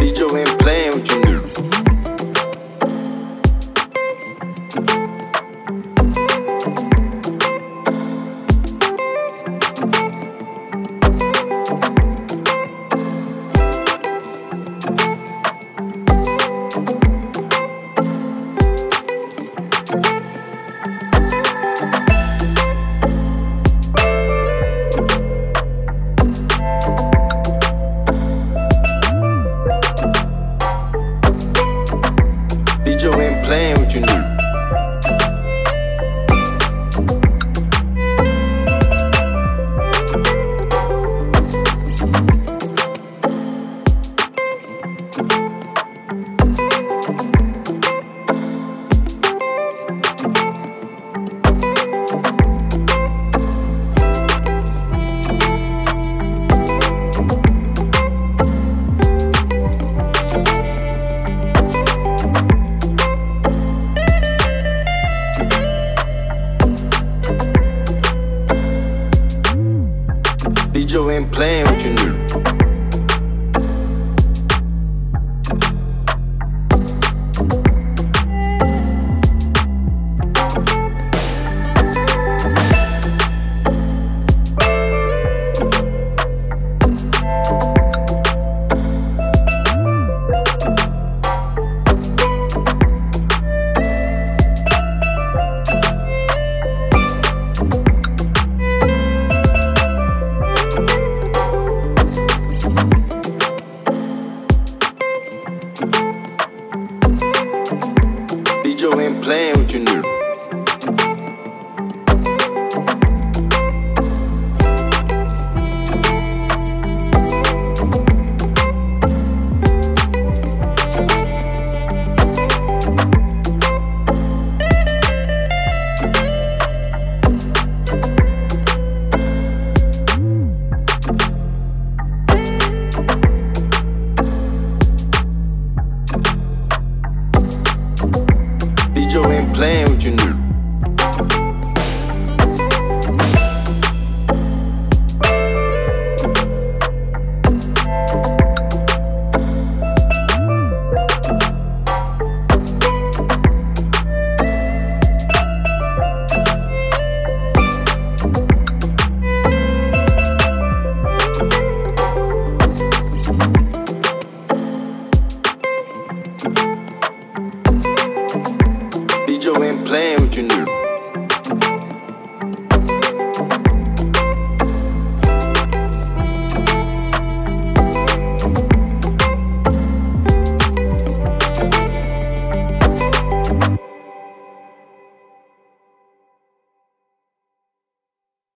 Bijo ain't playing with you. Bijo ain't playing with you. Bijo ain't playing with you. playing with you niggas.